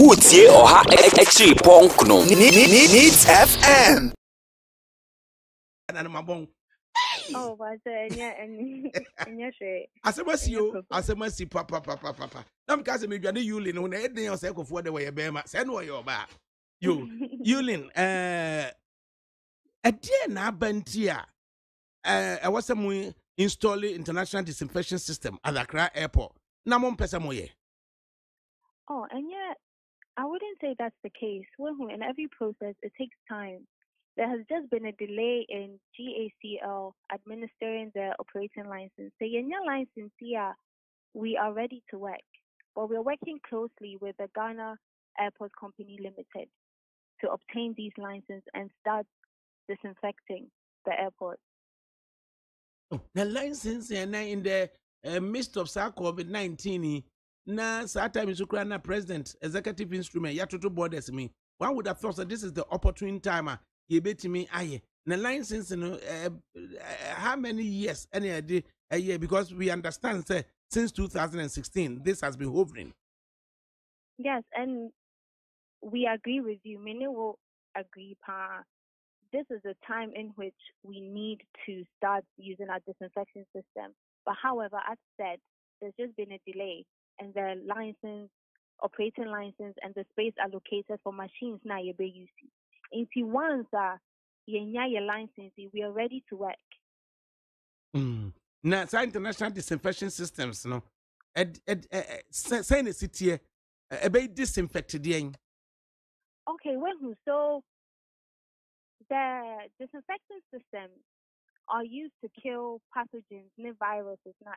wotie ɔha akyiri pɔnkno Neat FM. na ne mabɔn Oh, but uh, yeah, and and yeah, asɛm asi o Ɛnyɛ asɛm asi papapapapa na meka sɛ medwane yulin ho na ɛden ɔsɛ kɔfoɔ de wɔyɛ bɛrima sɛ ne wɔyɛ ɔbaa yo yulin ɛɛ ɛdeɛ na aba nti a ɛɛ ɛwɔ sɛ mo install international disinfection system at Accra airport. Na mo mpɛ sɛ moyɛ Oh, and yet, I wouldn't say that's the case. In every process, it takes time. There has just been a delay in GACL administering the operating license. So, in your license here, we are ready to work, but we're working closely with the Ghana Airport Company Limited to obtain these licenses and start disinfecting the airport. The license na in the uh, midst of covid nineteen yi na saa time nso kura na president executive instrument yɛatoto borders mi one would have thought that this is the opportune time a yɛbɛtumi ayɛ na license no uh, uh, how many years ɛna yɛde ɛyɛ because we understand say since 2016 this has been hovering. Yes, and we agree with you. Many will agree, Pa. This is a time in which we need to start using our disinfection system. But however, as said, there's just been a delay, and the license, operating license, and the space allocated for machines na yɛbɛ use. Nti once a yeah, yɛ license, we are ready to work. Mm. Na international disinfection systems no, saying na sitiɛ ɛbɛyi be deɛn. Okay, well, so the disinfecting systems are used to kill pathogens new viruses na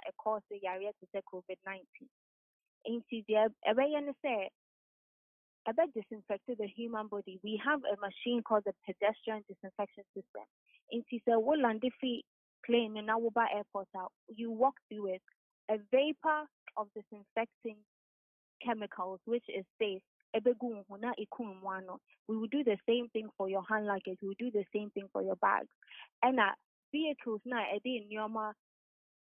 the area to say COVID-19 nti deɛ ɛbɛyɛ ne disinfect the human body. We have a machine called the pedestrian disinfection system. Nti sɛ wo if fi clean na woba airport uh, you walk through it a vapor of disinfecting chemicals which is safe ebegu ho na we will do the same thing for your hand luggage. We will do the same thing for your bags. Ɛna uh, vehicles na ɛde nneɛma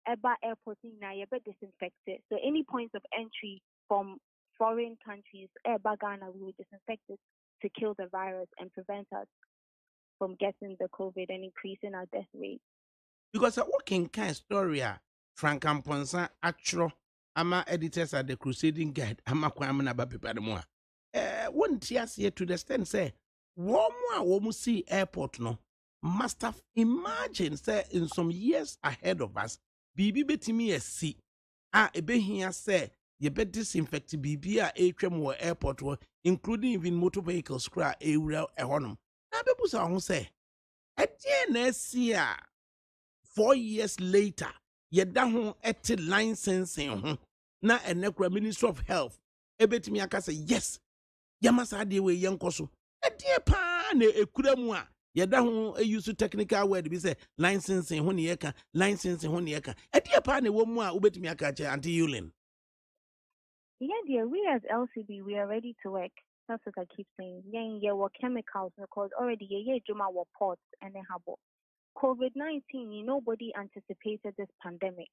ɛba airport in yɛbɛ disinfected. So any points of entry from foreign countries ɛba Ghana, we will disinfect it to kill the virus and prevent us from getting the COVID and increasing our death rate. because uh, a working kind story a frank amponsa atwerɛ ama editors at the crusading guide ama kwan ama naba pepa no mu a ɛɛ wɔnti aseɛ to sɛ wɔn a wɔn si airport no must have imagined sɛ in some years ahead of us biribi betumi asi a ebehia sɛ yɛbɛ disinfect biribi a ɛretwam wɔ airport hɔ including even motor vehicles kora a ɛrewura ɛhɔnom. Na abɛbusa wɔn ho sɛ ɛdeɛ na asi a four years later yɛda ho ɛte licensing ho? Na ɛnɛ kora ministry of health ɛbɛtumi aka sɛ yes yɛma saa adeɛ wei yɛnkɔ so. Ɛdeɛ paa na ɛkura mu a yɛda ho ayi so technical word bi sɛ licensing ho ne yɛka licensing ho ne yɛka ɛdeɛ paa na ɛwɔ mu a wobɛtumi aka kyerɛ anti yulin Yeah, dear, we as LCB, we are ready to work. That's what I keep saying. Yeah, yeah, what chemicals because already yeah, Juma were ports and they have COVID nineteen. Nobody anticipated this pandemic,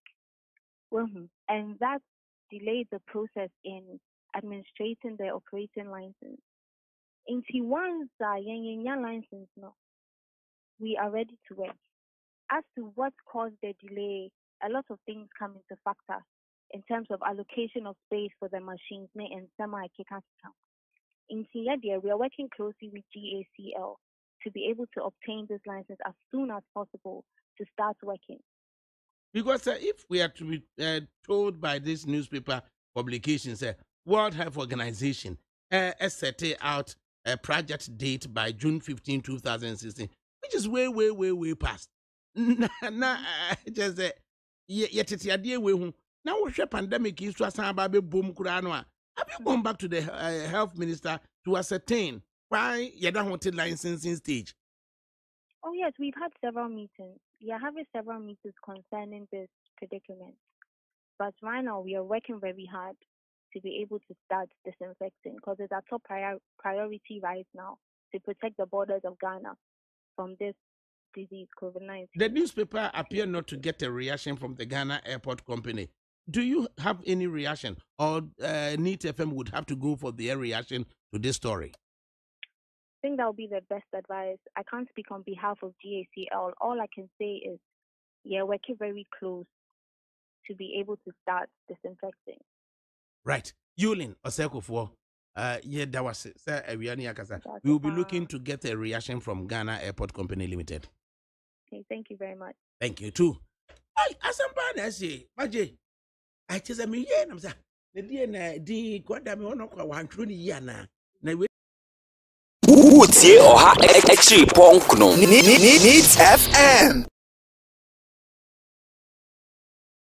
Mhm. and that delayed the process in administrating the operating license. Into once uh, yeah, yeah, yeah, license no, we are ready to work. As to what caused the delay, a lot of things come into factor in terms of allocation of space for the machines ne, and semi account. In Tiadia, we are working closely with GACL to be able to obtain this license as soon as possible to start working. because uh, if we are to be uh, told by this newspaper publication, uh, world health organization uh, set out a project date by june 15 2016 which is way way way way past na na uh, just uh, yɛtete adeɛ wei ho na wohwɛ pandemic yi so asan aba bɛbom koraa no have you gone back to the uh, health minister to ascertain why yɛda ho te licensing stage Oh, yes, we've had several meetings. We are having several meetings concerning this predicament. But right now, we are working very hard to be able to start disinfecting because it's our top prior- priority right now to protect the borders of Ghana from this disease, COVID 19. The newspaper appeared not to get a reaction from the Ghana Airport Company. do you have any reaction, or uh, Neat FM would have to go for their reaction to this story? I think that would be the best advice. I can't speak on behalf of GACL. All I can say is, yeah, we're very close to be able to start disinfecting. Right. Yulin Osekofo, uh, yeah, that was sir, Awiani Akasa. We will be looking to get a reaction from Ghana Airport Company Limited. Okay, thank you very much. Thank you too. Ay, asampa na say, Maje. I just a me yeah, I'm saying, the dear na di kwada me ono kwa wantro ni yana. Na we wotie ɔha akyi pɔnkno Neat FM.